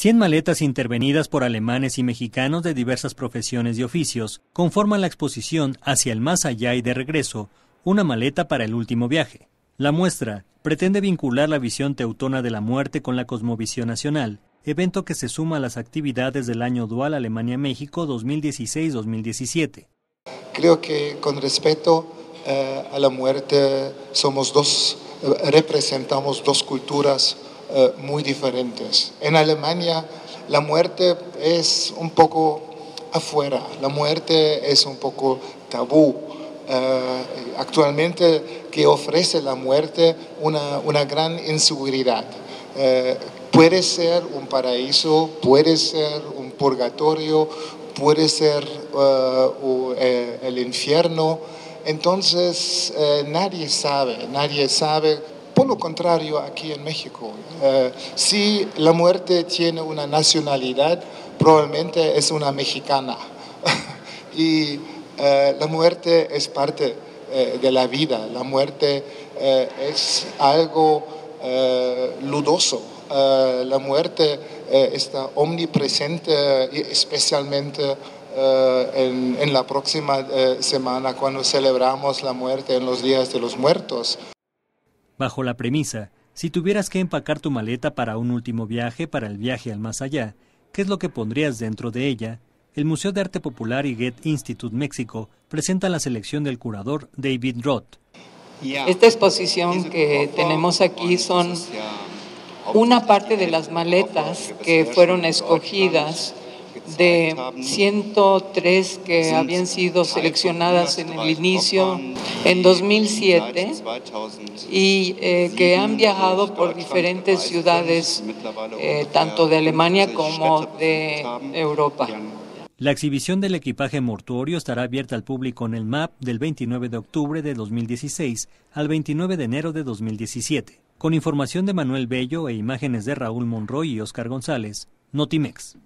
100 maletas intervenidas por alemanes y mexicanos de diversas profesiones y oficios conforman la exposición Hacia el más allá y de regreso, una maleta para el último viaje. La muestra pretende vincular la visión teutona de la muerte con la cosmovisión nacional, evento que se suma a las actividades del año dual Alemania-México 2016-2017. Creo que con respecto eh, a la muerte somos dos, eh, representamos dos culturas eh, muy diferentes. En Alemania la muerte es un poco afuera, la muerte es un poco tabú. Eh, actualmente que ofrece la muerte una, una gran inseguridad. Eh, puede ser un paraíso, puede ser un purgatorio, puede ser el infierno. Entonces nadie sabe, nadie sabe por lo contrario, aquí en México, eh, si la muerte tiene una nacionalidad, probablemente es una mexicana. y eh, la muerte es parte eh, de la vida, la muerte es algo ludoso. la muerte está omnipresente, especialmente en, en, la próxima semana cuando celebramos la muerte en los días de los muertos bajo la premisa, si tuvieras que empacar tu maleta para un último viaje, para el viaje al más allá, ¿qué es lo que pondrías dentro de ella? El Museo de Arte Popular y Goethe Institute México presenta la selección del curador David Roth. Esta exposición que tenemos aquí son una parte de las maletas que fueron escogidas de 103 que habían sido seleccionadas en el inicio en 2007 y eh, que han viajado por diferentes ciudades, eh, tanto de Alemania como de Europa. La exhibición del equipaje mortuorio estará abierta al público en el MAP del 29 de octubre de 2016 al 29 de enero de 2017. Con información de Manuel Bello e imágenes de Raúl Monroy y Oscar González, Notimex.